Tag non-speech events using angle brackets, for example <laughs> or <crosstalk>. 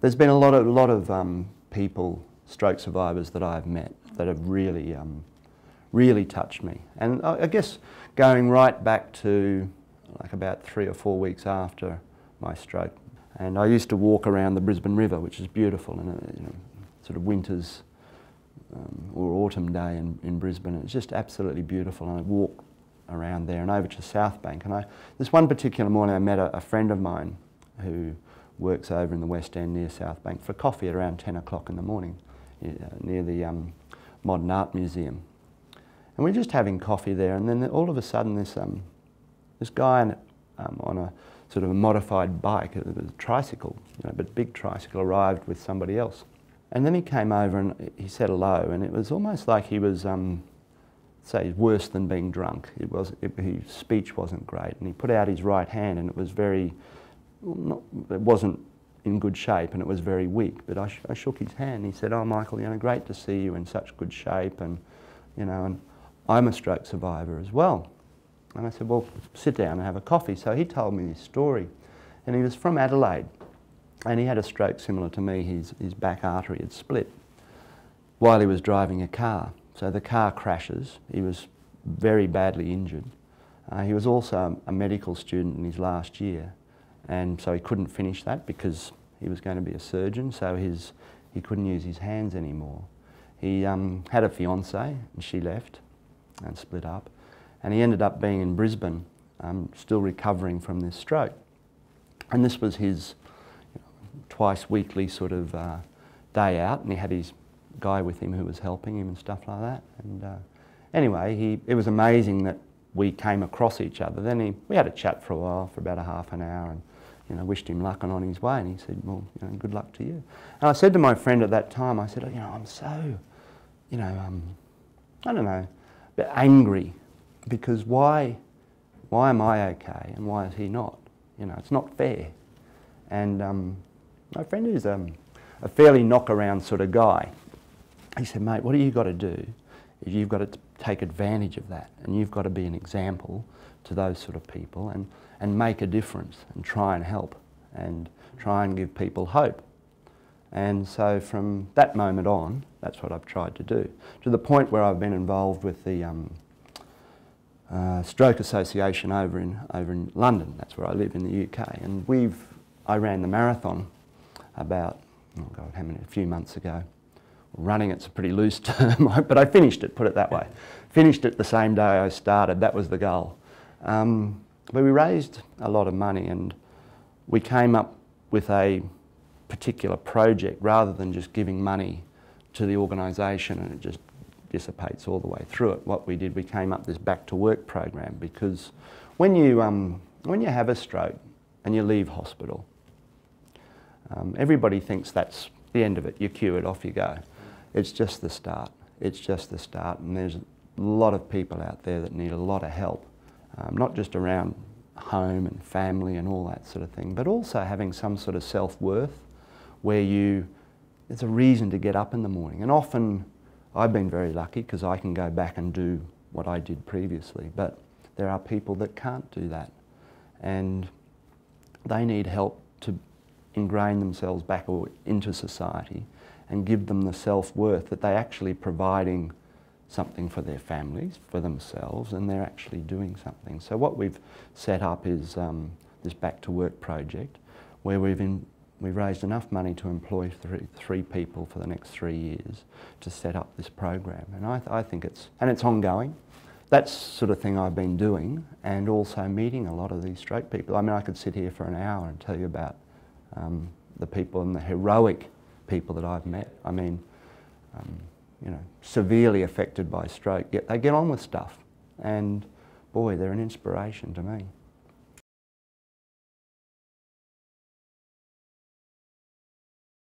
there's been a lot of, lot of um, people, stroke survivors that I've met that have really, um, really touched me. And I, I guess going right back to like about three or four weeks after my stroke, and I used to walk around the Brisbane River, which is beautiful, and you know, sort of winter's um, or autumn day in, in Brisbane. It's just absolutely beautiful, and I'd walk around there and over to South Bank. And I, this one particular morning, I met a, a friend of mine who works over in the West End near South Bank for coffee at around 10 o'clock in the morning uh, near the um, Modern Art Museum. And we are just having coffee there, and then all of a sudden, this, um, this guy on, um, on a sort of a modified bike, was a tricycle, you know, but big tricycle, arrived with somebody else. And then he came over and he said hello, and it was almost like he was, um, say, worse than being drunk. It was, it, his speech wasn't great, and he put out his right hand, and it was very, not, it wasn't in good shape, and it was very weak. But I, sh I shook his hand. He said, "Oh, Michael, you know, great to see you in such good shape, and you know, and I'm a stroke survivor as well." And I said, "Well, sit down and have a coffee." So he told me his story, and he was from Adelaide. And he had a stroke similar to me. His, his back artery had split while he was driving a car. So the car crashes. He was very badly injured. Uh, he was also a medical student in his last year. And so he couldn't finish that because he was going to be a surgeon. So his, he couldn't use his hands anymore. He um, had a fiancée and she left and split up. And he ended up being in Brisbane, um, still recovering from this stroke. And this was his twice weekly sort of uh, day out, and he had his guy with him who was helping him and stuff like that. And uh, anyway, he, it was amazing that we came across each other. Then he, we had a chat for a while, for about a half an hour, and you know, wished him luck and on his way. And he said, well, you know, good luck to you. And I said to my friend at that time, I said, you know, I'm so, you know, um, I don't know, a bit angry because why, why am I okay and why is he not? You know, it's not fair. And um, my friend is um, a fairly knock-around sort of guy. He said, mate, what do you got to do you've got to take advantage of that and you've got to be an example to those sort of people and, and make a difference and try and help and try and give people hope. And so from that moment on, that's what I've tried to do, to the point where I've been involved with the um, uh, Stroke Association over in, over in London, that's where I live in the UK, and we've, I ran the marathon about, oh God, how many, a few months ago. Running it's a pretty loose <laughs> term, but I finished it, put it that way. Finished it the same day I started, that was the goal. Um, but we raised a lot of money and we came up with a particular project rather than just giving money to the organisation and it just dissipates all the way through it. What we did, we came up this back to work program because when you, um, when you have a stroke and you leave hospital, um, everybody thinks that's the end of it. You cure it, off you go. It's just the start. It's just the start, and there's a lot of people out there that need a lot of help, um, not just around home and family and all that sort of thing, but also having some sort of self-worth where you, there's a reason to get up in the morning. And often, I've been very lucky because I can go back and do what I did previously, but there are people that can't do that. And they need help to ingrain themselves back into society and give them the self-worth that they're actually providing something for their families, for themselves, and they're actually doing something. So what we've set up is um, this Back to Work project where we've, in, we've raised enough money to employ three, three people for the next three years to set up this program. And I, th I think it's, and it's ongoing. That's sort of thing I've been doing and also meeting a lot of these stroke people. I mean, I could sit here for an hour and tell you about um, the people and the heroic people that I've met. I mean, um, you know, severely affected by stroke, yet they get on with stuff. And boy, they're an inspiration to me.